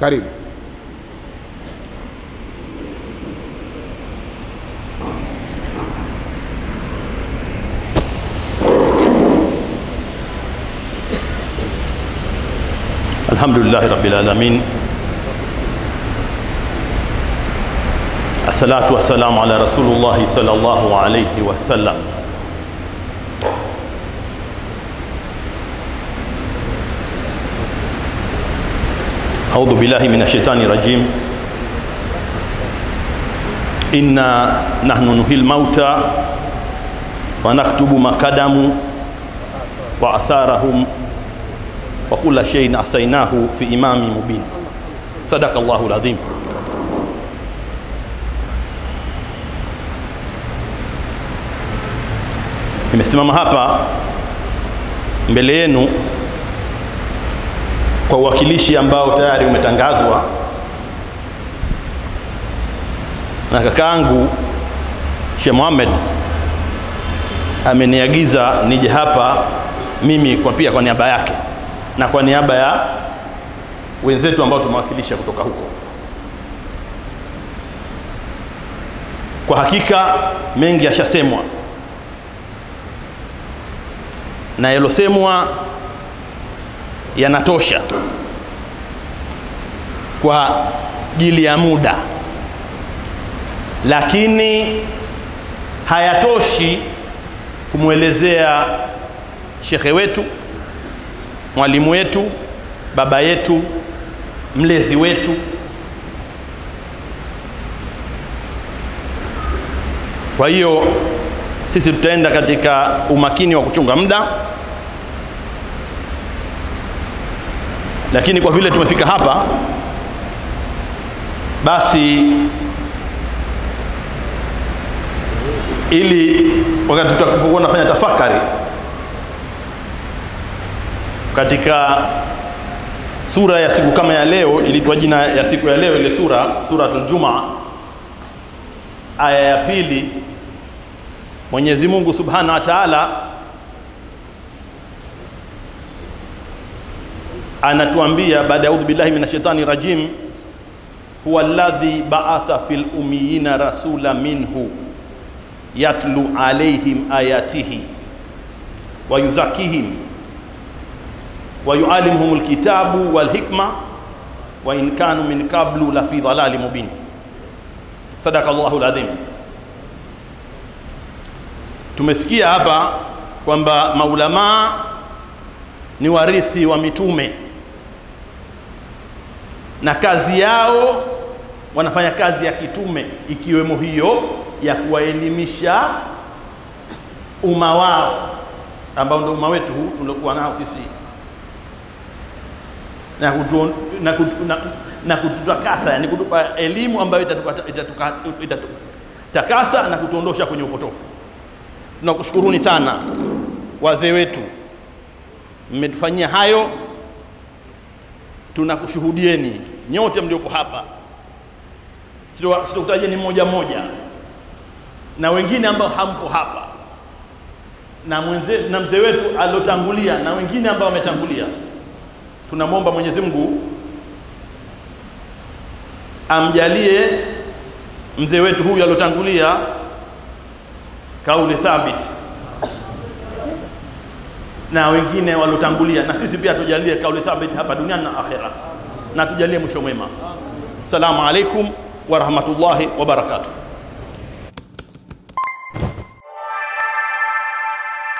karibu الحمد لله رب العالمين الصلاة والسلام على رسول الله صلى الله عليه وسلم أعوذ بالله من الشيطان الرجيم. إنا نحن نحيي الموتى ونكتب ما قدموا وآثارهم وكل شيء أحصيناه في إمام مبين. صدق الله العظيم. Nimesimama hapa mbele yenu kwa uwakilishi ambao tayari umetangazwa na kakaangu Sheikh Mohamed ameniagiza nije hapa mimi kwa pia kwa niaba yake na kwa niaba ya wenzetu ambao tumewakilisha kutoka huko. Kwa hakika mengi yashasemwa na yalosemwa yanatosha kwa ajili ya muda, lakini hayatoshi kumwelezea shekhe wetu mwalimu wetu, baba yetu, mlezi wetu. Kwa hiyo sisi tutaenda katika umakini wa kuchunga muda, lakini kwa vile tumefika hapa, basi ili wakati tutakapokuwa nafanya tafakari katika sura ya siku kama ya leo ilitwa jina ya siku ya leo ile sura suratul jumaa aya ya pili. Mwenyezi mungu subhanahu wa taala anatuambia baada ya billahi minashaitani rajim huwa alladhi ba'atha fil ummiyina rasula minhu yatlu alaihim ayatihi wa yuzakihim wa yuallimuhum alkitabu walhikma wa kanu min qablu la dhalali mubin. Sadaqa Allahu alazim tumesikia hapa kwamba maulamaa ni warithi wa mitume na kazi yao wanafanya kazi ya kitume ikiwemo hiyo ya kuwaelimisha umma wao ambao ndio umma wetu huu tuliokuwa nao sisi na, kutu, na, kutu, na, na kututakasa yani kutupa elimu ambayo itatutakasa itatu, itatu, na kutuondosha kwenye upotofu. Tunakushukuruni sana wazee wetu, mmetufanyia hayo. Tunakushuhudieni nyote mlioko hapa, sitokutajeni moja moja na wengine ambao hampo hapa, na, mwenze, na mzee wetu aliotangulia na wengine ambao wametangulia tunamwomba Mwenyezi Mungu amjalie mzee wetu huyu aliotangulia kauli thabiti. Na wengine waliotangulia, na sisi pia tujalie kauli thabiti hapa duniani na akhera, na tujalie mwisho mwema. Salamu alaikum wa rahmatullahi wa barakatuh.